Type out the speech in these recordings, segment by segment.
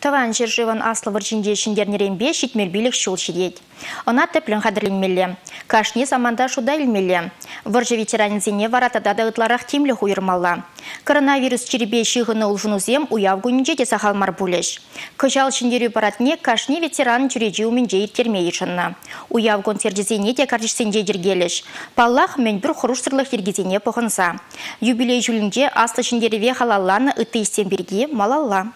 Таван жыржыван аслы вырчинде шиндернерембе шитмербилік шул шидет. Она теплен қадірлінмелі. Кашне заманда шуда илмелі. Выржы ветеранизене варатада дағытларақ темлі хуйырмалла. Коронавирус черебе шиғыны ұлжынузем уяв күнінде де сахалмар бұлеш. Кыжал шиндерю баратне кашне ветеран жүреджі уменже иртермей жынна. Уяв концертизене де картишсенде дергеліш. Паллах мен бір хұрушсырлық ергезене пұғынса. Юбилей жүлінде аслы шиндереве халалланы ыты берге малалла.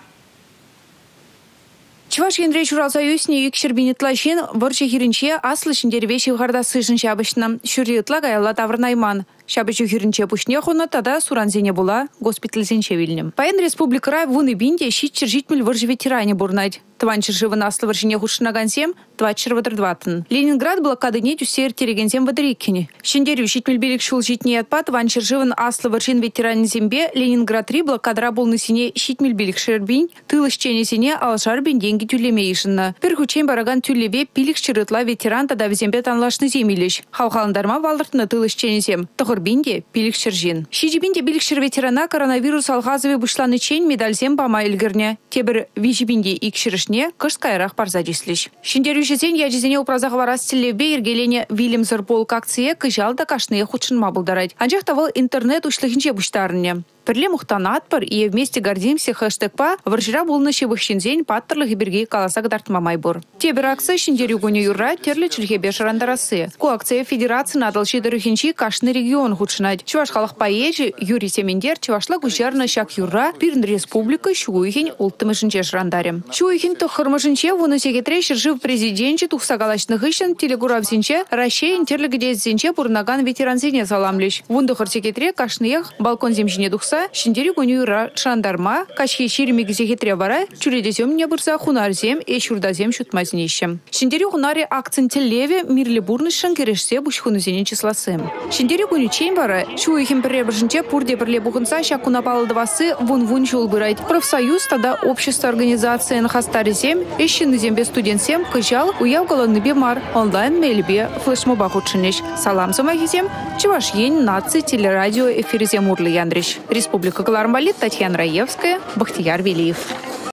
Чуваш Ендрей Чуралсоюзне юкшербинетлашин варча хиринче аслы шиндерве шивгарда сыжын шабышна. Шүрриетла гаяла таврнайман. Шабычу хиринче пушне хона тада суранзене була госпитализенче вильнем. Паян республика вуны бинде щит житмель варжи ветеране бурнать. Тванчыр живы наслы варжине хушнагансем, твачыр вадырдватын. Ленинград блокады нетю сер терегензем вадриккини. Шиндерю щитмель белик шул житне отпа тванчыр живын аслы варжин ветеране зембе Ленинград 3 блокадра был на сине щитмель белик шербин, тылыш чене сине алшар бен деньги тюлеме ишынна. Перхучен бараган тюлеве пилик шырытла ветеран тада везембе танлашны земилеш. Хаухаландарма валдыртны тылыш ченесем. Тұғырбинде пилікшір Шижибинде пилікшір ветерана коронавирус алғазыве бұшланы чен медальзем бама илгірне. Тебір вижибинде икшірішне кыш кайрақ барза жесліш. Шиндерюшесен яжизене упразағы варас сілебе ергелене Вильямсыр полк акция кыжал да кашные худшынма бұлдарайды. Анжақ интернет ушлығынче бұштарыне. Пірле мұқтанат бір, и вместе гордимся хэштег па, варжира болны шебықшінзен паттырлығы бірге каласа гдартмамай бұр. Тебір акция шиндері күні юрра терлі чілхебе шырандарасы. Ку акция федерация надалши дырыхинчи кашны регион худшынать. Чуваш халық паежи Юрий Семендер чувашла гүжарна шак юрра пирн республика шуйхин ултымышынче шырандарым. Шуйхин то хырмышынче вуны секретре шыржив президентче тухсагалашных ишын телегуравзинче Россия терлігі дезінче бұрнаган ветеранзине саламлеш. Вунды хыр секретре кашныях балкон земжине тухса тухса шиндери гонюра шандарма кашхи ширимиги хитре бара чүредезем не бурса хунарзем э шурдазем шутмазнищем. Шиндери хунари акцент леве мирле бурнышын керешсе буш хунузенен числасым. Шиндери гоню чейн бара шу ихим пребржинче пурде бірле бухынса ща кунапалдывасы вун вун жол бырайт. Профсоюз тада общество организации нхастаризем эщинызем бе студентсем кыжал уяв голонны мар онлайн мелбе флешмоба худшынеш. Салам самахизем чуваш ень наци телерадио эфиризем урлы яндриш. Республика Галармбалит, Татьяна Раевская, Бахтияр Велиев.